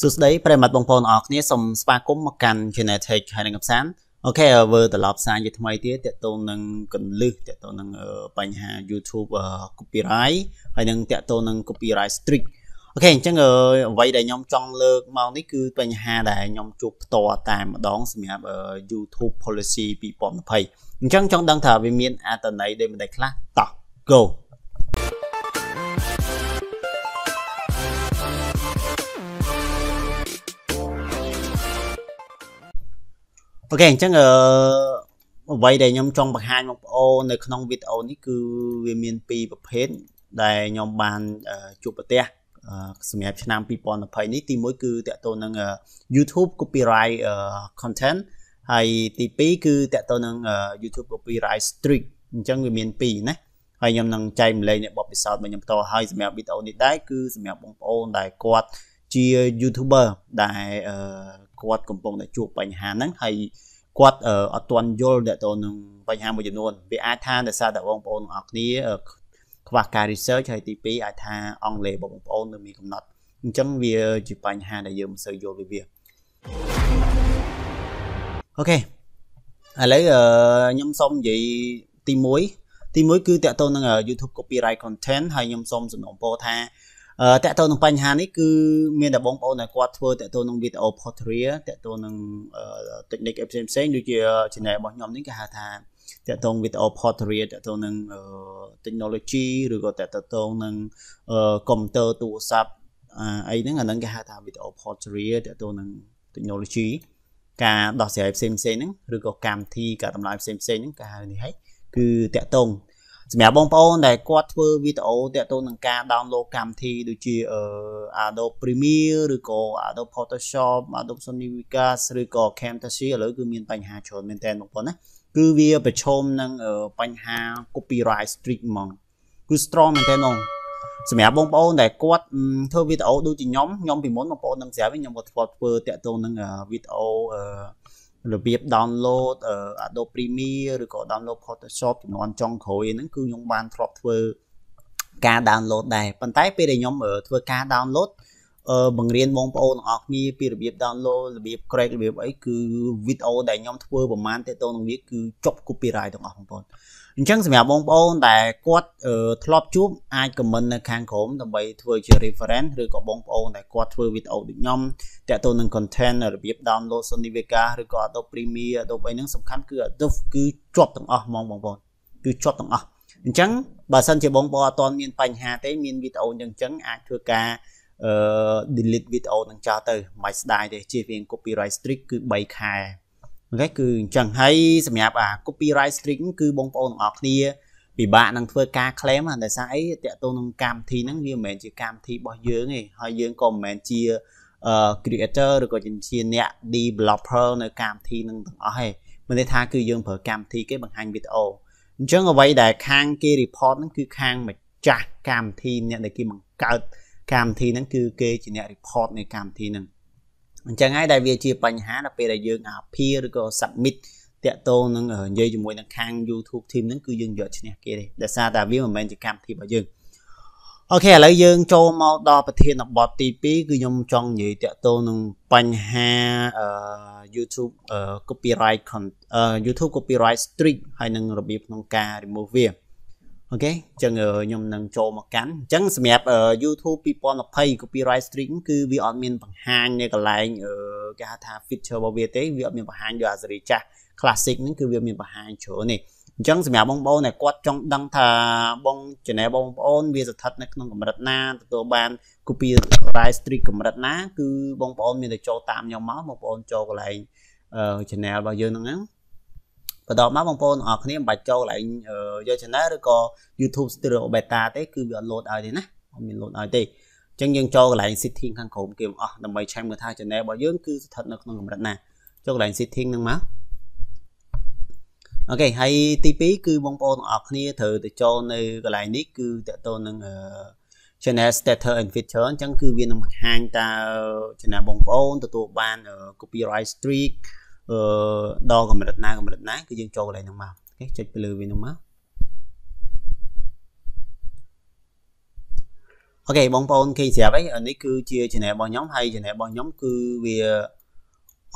សួស្តីប្រិមត្តបងប្អូនអរគ្នាសូមស្វាគមន៍មកកាន់ Genetic ហើយនឹងកំសាន្តអូខេវើត្រឡប់សារជាថ្មីទៀតតកតងនឹងកលឹះតកតងនឹងបញ្ហា YouTube copyright ហើយនឹងតកតងនឹង copyright strict អូខេអញ្ចឹងអ្វីដែលខ្ញុំចង់លើកមកនេះគឺបញ្ហាដែលខ្ញុំជួបផ្ទាល់តែម្ដងសម្រាប់ YouTube policy 2020អញ្ចឹងចង់ដឹងថាវាមានអត្ថន័យដូចម្ដេចខ្លះតោះ go អូខេអញ្ចឹងអឺអ្វីដែលខ្ញុំចង់បង្ហាញបងប្អូននៅក្នុងវីដេអូនេះគឺវាមានពីរប្រភេទដែលខ្ញុំបានជួបប្រទះសម្រាប់ឆ្នាំ2020នេះទី1គឺតកតទៅនឹង YouTube copyright content ហើយទី2គឺតកតទៅនឹង YouTube copyright strict អញ្ចឹងវាមានពីរណាហើយខ្ញុំនឹងចែកម្លែងនៅបបពិសោធន៍របស់ខ្ញុំផ្ទាល់ហើយសម្រាប់វីដេអូនេះដែរគឺសម្រាប់បងប្អូនដែលគាត់ជា YouTuber ដែល គាត់កំពុងតែជួបបញ្ហាហ្នឹងហើយគាត់អត់ទាន់យល់ទៅនឹងបញ្ហាមួយចំនួនវាអាចថាដោយសារតែបងប្អូនទាំងអស់គ្នាខ្វះការ research ហើយទី2អាចថាអង់គ្លេសបងប្អូននៅមានកំណត់អញ្ចឹងវាជាបញ្ហាដែលយើងមិនសូវយល់ពីវាអូខេឥឡូវខ្ញុំសូមនិយាយទី1ទី1គឺតកតទៅនឹង YouTube copyright content ហើយខ្ញុំសូមសំណូមពរថា តកតទៅនឹងបញ្ហានេះគឺមានតែបងប្អូនដែលគាត់ធ្វើតកតទៅនឹងវីដេអូ portrait តកតទៅនឹង technique ផ្សេងផ្សេងដូចជា channel របស់ខ្ញុំនេះគេហៅថាតកតងវីដេអូ portrait តកតងនឹង technology ឬក៏តកតងនឹង computer ទូរស័ព្ទអីហ្នឹងអាហ្នឹងគេហៅថាវីដេអូ portrait តកតងនឹង technology ការដោះស្រាយផ្សេងផ្សេងហ្នឹងឬក៏កម្មវិធីការតម្លៃផ្សេងផ្សេងហ្នឹងគេហៅនេះហើយគឺតកតង សម្រាប់បងប្អូនដែលគាត់ធ្វើវីដេអូទាក់ទងនឹងការ download កម្មវិធីដូចជា Adobe Premiere ឬក៏ Adobe Photoshop Adobe Sony Vegas ឬក៏ Camtasia ឥឡូវគឺមានបញ្ហាច្រើនមែនតើបងប្អូនណាគឺវាប្រឈមនឹងបញ្ហា copyright strict ហ្មងគឺ strong មែនតើហ្មងសម្រាប់បងប្អូនដែលគាត់ធ្វើវីដេអូដូចជាខ្ញុំខ្ញុំពីមុនបងប្អូននឹងស្រាប់ខ្ញុំក៏ធ្វើធ្វើតាក់ទងនឹងវីដេអូ របៀប download Adobe Premiere ឬក៏ download Photoshop ចំនួនចុងក្រោយហ្នឹងគឺខ្ញុំបានធ្លាប់ធ្វើការ download ដែរប៉ុន្តែពេលដែលខ្ញុំធ្វើការ download អឺបង្រៀនបងប្អូនទាំងអស់គ្នាពីរបៀប download របៀប crack របៀបអីគឺវីដេអូដែលខ្ញុំធ្វើប្រហែលតទៅនឹងវាគឺចប់ copyright ទាំងអស់បងប្អូន អញ្ចឹងសម្រាប់បងប្អូនដែលគាត់ធ្លាប់ជួបអាច comment នៅខាងក្រោមដើម្បីធ្វើជា reference ឬក៏បងប្អូនដែលគាត់ធ្វើវីដេអូដូចខ្ញុំតាក់ទងនឹង content របៀប download Sony Vegas ឬក៏ Adobe Premiere Adobe អីហ្នឹងសំខាន់គឺ Adobe គឺជាប់ទាំងអស់ហ្មងបងប្អូនគឺជាប់ទាំងអស់អញ្ចឹងបើសិនជាបងប្អូនអត់ទាន់មានបញ្ហាទេមានវីដេអូអញ្ចឹងអាចធ្វើការអឺ delete វីដេអូនឹងចោលទៅមិនស្ដាយទេជៀសវាង copyright strict គឺ3ខែ អូខេគឺអញ្ចឹងហើយសម្រាប់អា copyright strict គឺបងប្អូនទាំងអស់គ្នាពិបាកនឹងធ្វើការ claim ដោយសារអីតកតទៅនឹងកម្មវិធីហ្នឹងវាមិនមែនជាកម្មវិធីរបស់យើងទេហើយយើងក៏មិនមែនជា creator ឬក៏ជាអ្នក developer នៅកម្មវិធីហ្នឹងទាំងអស់ទេមានន័យថាគឺយើងប្រើកម្មវិធីគេបង្ហាញវីដេអូអញ្ចឹងអ្វីដែលខាងគេ report ហ្នឹងគឺខាងម្ចាស់កម្មវិធីអ្នកដែលគេបង្កើតកម្មវិធីហ្នឹងគឺគេជាអ្នក report នៃកម្មវិធីហ្នឹង អញ្ចឹងហើយដែលវាជាបញ្ហាដល់ពេលដែលយើង appeal ឬក៏ submit តាក់ទងនឹងនិយាយជាមួយនឹងខាង YouTube team ហ្នឹងគឺយើងយកឈ្នះគេទេដោយសារតែវាមិនមែនជាកម្មវិធីរបស់យើងOK ឥឡូវយើងចូលមកដល់ប្រធានបទទី2គឺខ្ញុំចង់និយាយតាក់ទងនឹងបញ្ហា YouTube copyright YouTube copyright strict ហើយនឹងរបៀបក្នុងការ remove វា OK អញ្ចឹងខ្ញុំនឹងចូលមកកាន់អញ្ចឹងសម្រាប់ YouTube 2020 copyright strict គឺវាអត់មានបង្ហាញនៅកន្លែងគេហៅថា feature របស់វាទេវាអត់មានបង្ហាញយកអាស៊េរីចាស់ classic ហ្នឹងគឺវាមានបង្ហាញច្រើននេះអញ្ចឹងសម្រាប់បងប្អូនដែលគាត់ចង់ដឹងថាបង channel បងប្អូនវាស្ថិតនៅក្នុងកម្រិតណាទទួលបាន copyright strict កម្រិតណាគឺបងប្អូនមានតែចូលតាមខ្ញុំមកបងប្អូនចូលកន្លែង channel របស់យើងហ្នឹង បន្ទាប់មកបងប្អូនអរគ្នាមិនបាច់ចូលកន្លែងយក channel ឬក៏ YouTube Stereo Beta ទេគឺវាអត់ load ឲ្យទេណាអត់មាន load ឲ្យទេអញ្ចឹងយើងចូលកន្លែង setting ខាងក្រោមគេអស់ដើម្បីឆែកមើលថា channel របស់យើងគឺស្ថិតនៅក្នុងកម្រិតណាចូលកន្លែង setting ហ្នឹងមកអូខេហើយទី2គឺបងប្អូនទាំងអស់គ្នាត្រូវទៅចូលនៅកន្លែងនេះគឺតកតទៅនឹង channel status and feature អញ្ចឹងគឺវានឹងបង្ហាញតើ channel បងប្អូនទទួលបាន copyright streak អឺដល់កម្រិតណាកម្រិតណាគឺយើងចូលកន្លែងហ្នឹងមកអូខេចុចទៅលើវាហ្នឹងមកអូខេបងប្អូនឃើញស្រាប់ហើយនេះគឺជា channel របស់ខ្ញុំហើយ channel របស់ខ្ញុំគឺវា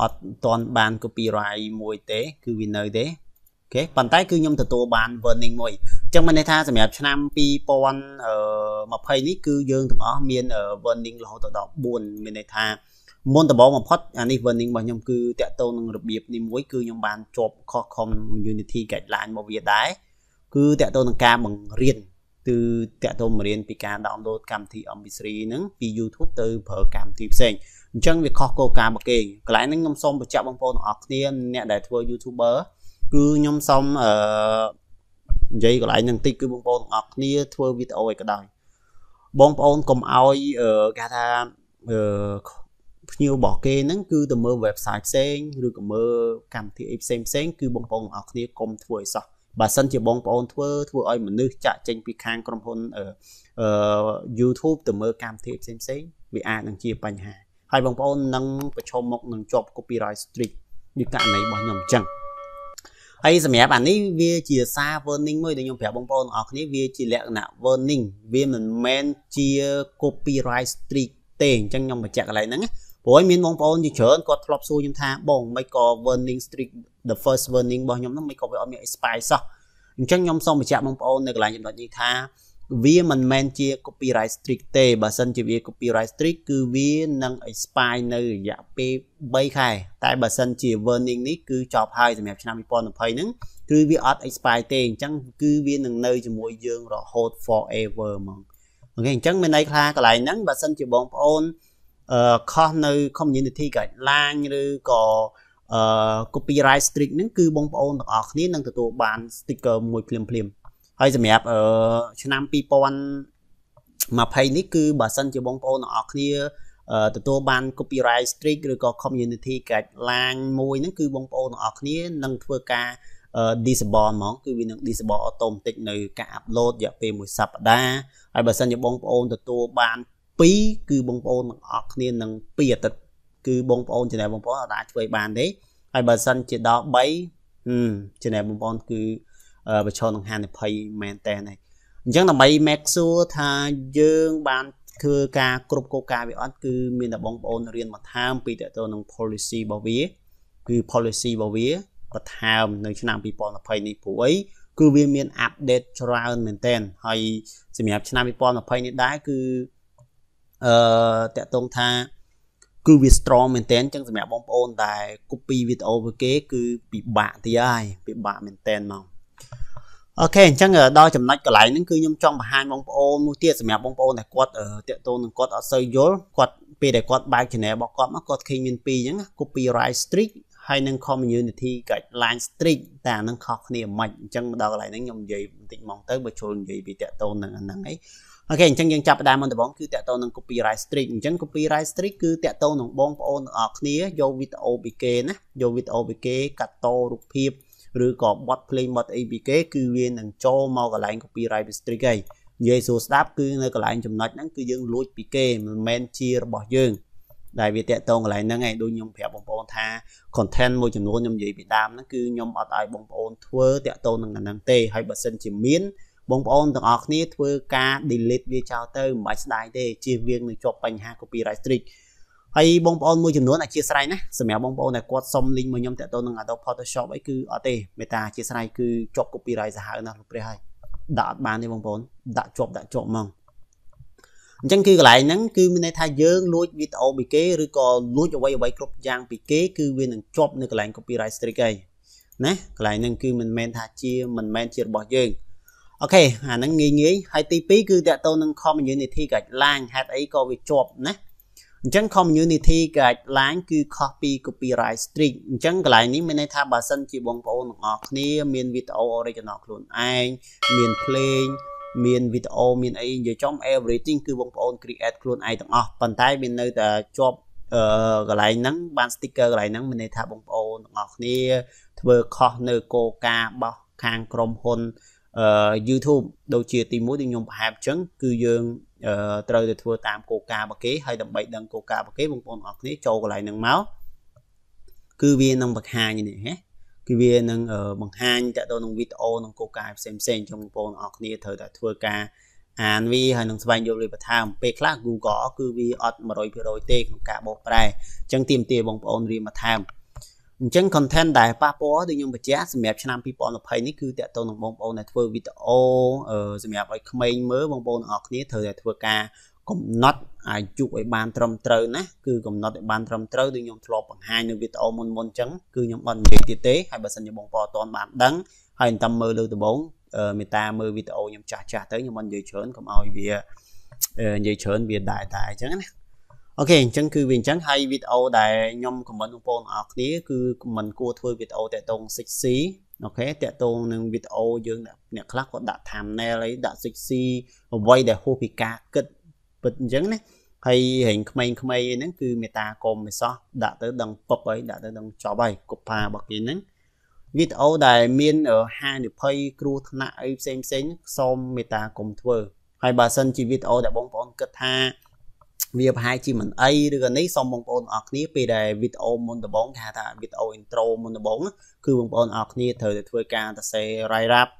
អត់ទាន់បាន copyright មួយទេ គឺវានៅទេអូខេប៉ុន្តែគឺខ្ញុំទទួលបាន warning មួយអញ្ចឹងមានន័យថាសម្រាប់ឆ្នាំ2020នេះគឺយើងទាំងអស់មាន warning រហូតដល់4មានន័យថា មុនដំបូងបំផុតអានេះ warning របស់ខ្ញុំគឺតាក់ទងនឹងរបៀបនេះមួយគឺខ្ញុំបានជាប់ខុស community guideline របស់វាដែរគឺតាក់ទងនឹងការបង្រៀនគឺតាក់ទងបង្រៀនពីការ download កម្មវិធី MP3 ហ្នឹងពី YouTube ទៅប្រើកម្មវិធីផ្សេងអញ្ចឹងវាខុសគោលការណ៍មកគេកន្លែងហ្នឹងខ្ញុំសូមបញ្ជាក់បងប្អូនទាំងអស់គ្នាអ្នកដែលធ្វើ YouTuber គឺខ្ញុំសូមអឺនិយាយកន្លែងហ្នឹងតិចគឺបងប្អូនទាំងអស់គ្នាធ្វើវីដេអូអីក៏ដោយបងប្អូនកុំឲ្យគេថាអឺ ភ្ញៀវរបស់គេហ្នឹងគឺទៅមើល website ផ្សេងឬក៏មើលកម្មវិធីអីផ្សេងផ្សេងគឺបងប្អូនទាំងអស់គ្នាកុំធ្វើឲ្យសោះបើសិនជាបងប្អូនធ្វើធ្វើឲ្យមនុស្សចាក់ចេញពីខាងក្រុមហ៊ុនអឺ YouTube ទៅមើលកម្មវិធីផ្សេងផ្សេងវាអាចនឹងជាបញ្ហាហើយបងប្អូននឹងប្រឈមមុខនឹងជាប់ copyright strict như ករណីរបស់ខ្ញុំអញ្ចឹងហើយសម្រាប់អានេះវាជាសារ warning មួយដែលខ្ញុំប្រាប់បងប្អូនទាំងអស់គ្នាវាជាលក្ខណៈ warning វាមិនមែនជា copyright strict ទេអញ្ចឹងខ្ញុំបញ្ជាក់កន្លែងហ្នឹង ព្រោះមានបងប្អូនជាច្រើនគាត់ធ្លាប់សួរខ្ញុំថាបងមិនក៏ warning strict the first warning របស់ខ្ញុំហ្នឹងមិនក៏វាអត់មាន expire សោះអញ្ចឹងខ្ញុំសូមបញ្ជាក់បងប្អូននៅកន្លែងចំណុចនេះថាវាមិនមែនជា copyright strict ទេបើសិនជាវា copyright strict គឺវានឹង expire នៅរយៈពេល3ខែតែបើសិនជា warning នេះគឺចប់ហើយសម្រាប់ឆ្នាំ2020ហ្នឹងគឺវាអត់ expire ទេអញ្ចឹងគឺវានឹងនៅជាមួយយើងរហូត forever ហ្មងអូខេអញ្ចឹងមានន័យថាកន្លែងហ្នឹងបើសិនជាបងប្អូនអឺ ខុសនៅ community guideline ឬក៏អឺ copyright strict ហ្នឹងគឺបងប្អូនទាំងអស់គ្នានឹងទទួលបាន sticker មួយភ្លាមភ្លាមហើយសម្រាប់អឺឆ្នាំ2020នេះគឺបើសិនជាបងប្អូនទាំងអស់គ្នាទទួលបាន copyright strict ឬក៏ community guideline មួយហ្នឹងគឺបងប្អូនទាំងអស់គ្នានឹងធ្វើការ disable ហ្មងគឺវានឹង disable automatic នៅការ upload រយៈពេលមួយសប្តាហ៍ហើយបើសិនជាបងប្អូនទទួលបាន 2គឺបងប្អូនទាំងអស់គ្នានឹង2អាទិត្យគឺបងប្អូនចំណែកបងប្អូនអាចធ្វើបានទេហើយបើសិនជាដល់3ចំណែកបងប្អូនគឺប្រឈមនឹងហានិភ័យមែនតើហើយអញ្ចឹងដើម្បី make sure ថាយើងបានធ្វើការគ្រប់គោលការណ៍វាអត់គឺមានតែបងប្អូនរៀនបន្ថែមពីតទៅនឹង policy របស់វាគឺ policy របស់វាបន្ថែមនៅឆ្នាំ2020នេះព្រោះអីគឺវាមាន update ច្រើនមែនតើហើយសម្រាប់ឆ្នាំ2020នេះដែរគឺ អឺតកតងថាគឺវា strong មែនតើអញ្ចឹងសម្រាប់បងប្អូនដែល copy វីដេអូពីគេ គឺពិបាកទៀតហើយពិបាកមែនតើមកអូខេអញ្ចឹងដល់ចំណុចកន្លែងហ្នឹងគឺខ្ញុំចង់បង្ហាញបងប្អូនមួយទៀតសម្រាប់បងប្អូនដែលគាត់តាក់ទងនឹងគាត់អត់សូវយល់គាត់ពេលដែលគាត់បើក channel របស់គាត់មកគាត់ឃើញមានពីរអញ្ចឹង copyright strict ហើយនឹង community guideline strict តែអានឹងខុសគ្នាមិនអញ្ចឹងដល់កន្លែងហ្នឹងខ្ញុំនិយាយបន្តិចមកទៅបើចូលនិយាយពីតាក់ទងនឹងអាហ្នឹងអី អូខេអញ្ចឹងយើងចាប់ផ្ដើមមុនដំបូងគឺតាក់ទងនឹង copyright strict អញ្ចឹង copyright strict គឺតាក់ទងនឹងបងប្អូនទាំងអស់គ្នាយកវីដេអូពីគេណាយកវីដេអូពីគេកាត់តរូបភាពឬក៏បត់ភ្លេងបត់អីពីគេគឺវានឹងចូលមកកន្លែង copyright strict ហើយនិយាយសួរស្ដាប់គឺនៅកន្លែងចំណុចហ្នឹងគឺយើងលួចពីគេមិនមែនជារបស់យើងដែលវាតាក់ទងកន្លែងហ្នឹងឯងដូចខ្ញុំប្រាប់បងប្អូនថា content មួយចំនួនខ្ញុំនិយាយពីដើមហ្នឹងគឺខ្ញុំអត់ឲ្យបងប្អូនធ្វើតាក់ទងនឹងអាហ្នឹងទេហើយបើសិនជាមាន បងប្អូនទាំងអស់គ្នាធ្វើការ delete វាចោលទៅមិនបាច់ស្ដាយទេជៀសវាងនឹងជាប់បញ្ហា copyright strict ហើយបងប្អូនមួយចំនួនអធិស្ឋានណាសម្រាប់បងប្អូនដែលគាត់សុំ link មកខ្ញុំតាក់ទងនឹង Adobe Photoshop អីគឺអត់ទេមេតាអធិស្ឋានគឺជាប់ copyright សាហាវណាស់លោកព្រះហើយដាក់អត់បានទេបងប្អូនដាក់ជាប់ដាក់ជាប់ហ្មងអញ្ចឹងគឺកន្លែងហ្នឹងគឺមានន័យថាយើងលួចវីដេអូពីគេឬក៏លួចអ្វីអ្វីគ្រប់យ៉ាងពីគេគឺវានឹងជាប់នៅកន្លែង copyright strict ហើយណាកន្លែងហ្នឹងគឺមិនមែនថាជាមិនមែនជារបស់យើង អូខេអាហ្នឹងងាយងាយហើយទី2គឺតកតទៅនឹង community guideline ហេតុអីក៏វាជាប់ណាអញ្ចឹង community guideline គឺខុសពី copyright strict អញ្ចឹងកន្លែងនេះមានន័យថាបើសិនជាបងប្អូនទាំងអស់គ្នាមានវីដេអូ original ខ្លួនឯងមានភ្លេងមានវីដេអូមានអីនិយាយចំ everything គឺបងប្អូន create ខ្លួនឯងទាំងអស់ប៉ុន្តែវានៅតែជាប់អឺកន្លែងហ្នឹងបាន sticker កន្លែងហ្នឹងមានន័យថាបងប្អូនទាំងអស់គ្នាធ្វើខុសនៅគោលការណ៍របស់ខាងក្រុមហ៊ុនអឺ YouTube ដូចជាទី1ដែលខ្ញុំបង្ហាញអញ្ចឹងគឺយើងត្រូវតែធ្វើតាមគោលការណ៍របស់គេហើយដើម្បីដឹងគោលការណ៍របស់គេបងប្អូនអរគ្នាចូលកន្លែងហ្នឹងមកគឺវានឹងបង្ហាញនេះហ៎គឺវានឹងបង្ហាញតទៅនឹងវីដេអូនឹងគោលការណ៍ផ្សេងផ្សេងចឹងបងប្អូនអរគ្នាត្រូវតែធ្វើការអានវាហើយនឹងស្វែងយល់វាបន្ថែមពេលខ្លះ Google គឺវាអត់100%ទេក្នុងការបកប្រែអញ្ចឹងទាមទារបងប្អូនរៀនបន្ថែម អញ្ចឹង content ដែលប៉ះពាល់ដូចខ្ញុំបញ្ជាក់សម្រាប់ឆ្នាំ2020នេះគឺតកតទៅនឹងបងប្អូនដែលធ្វើវីដេអូសម្រាប់ឲ្យក្មេងមើលបងប្អូនអរគ្នាត្រូវតែធ្វើការកំណត់អាយុឲ្យបានត្រឹមត្រូវណាគឺកំណត់ឲ្យបានត្រឹមត្រូវដូចខ្ញុំធ្លាប់បង្ហាញនៅវីដេអូមុនមុនអញ្ចឹងគឺខ្ញុំអត់និយាយទៀតទេហើយបើសិនជាបងប្អូនអត់ទាន់បានដឹងហើយតាមមើលលើដំបូងមេតាមើលវីដេអូខ្ញុំចាស់ចាស់ទៅខ្ញុំអត់និយាយច្រើនកុំឲ្យវានិយាយច្រើនវាដែរតែអញ្ចឹងណា អូខេអញ្ចឹងគឺវាអញ្ចឹងហើយវីដេអូដែលខ្ញុំខមមិនបងប្អូនអរគ្នាគឺមិនគួរធ្វើវីដេអូតាក់ទង 6C អូខេតាក់ទងនឹងវីដេអូយើងអ្នកខ្លះគាត់ដាក់ thumbnail អីដាក់ 6C អ្វីដែលហួសពីការគិតពិតអញ្ចឹងណាហើយរៀងក្មេងៗហ្នឹងគឺមេតាកុំមិនសោះដាក់ទៅដឹងពុកហើយដាក់ទៅដឹងចប់ហើយកុបផារបស់គេហ្នឹងវីដេអូដែលមានហានិភ័យគ្រោះថ្នាក់អីផ្សេងផ្សេងសូមមេតាកុំធ្វើហើយបើសិនជាវីដេអូដែលបងប្អូនគិតថា វាប្រហែលជាមិនអីឬក៏នេះសូមបងប្អូនអរគ្នាពេលដែលវីដេអូមុនដំបូងគេហៅថាវីដេអូ intro មុនដំបូងគឺបងប្អូនអរគ្នាត្រូវតែធ្វើការសរសេរ write up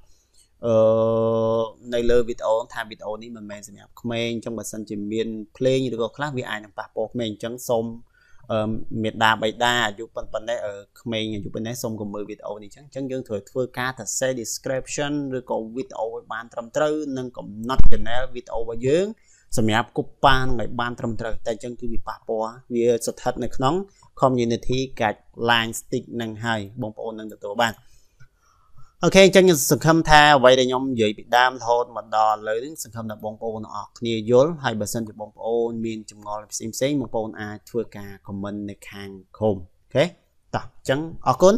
អឺនៅលើវីដេអូថាវីដេអូនេះមិនមែនសម្រាប់ក្មេងអញ្ចឹងបើសិនជាមានភ្លេងឬក៏ខ្លះវាអាចនឹងប៉ះពាល់ក្មេងអញ្ចឹងសូមមេដាបៃតាអាយុប៉ុណ្ណេះក្មេងអាយុប៉ុណ្ណេះសូមកុំមើលវីដេអូនេះអញ្ចឹងអញ្ចឹងយើងត្រូវធ្វើការសរសេរ description ឬក៏វីដេអូឲ្យបានត្រឹមត្រូវនិងកំណត់ channel វីដេអូរបស់យើង សម្រាប់គប់ប៉ានឹងឲ្យបានត្រឹមត្រូវតែអញ្ចឹងគឺវាប៉ះពាល់វាស្ថិតនៅក្នុង community guideline stick នឹងហើយបងប្អូននឹងទទួលបានOK អញ្ចឹងខ្ញុំសង្ឃឹមថាអ្វីដែលខ្ញុំនិយាយពីដើមរហូតមកដល់ឥឡូវនេះសង្ឃឹមថាបងប្អូនទាំងអស់គ្នាយល់ហើយបើសិនជាបងប្អូនមានចម្ងល់ផ្សេងផ្សេងបងប្អូនអាចធ្វើការ comment នៅខាង comment OK តោះអញ្ចឹងអរគុណ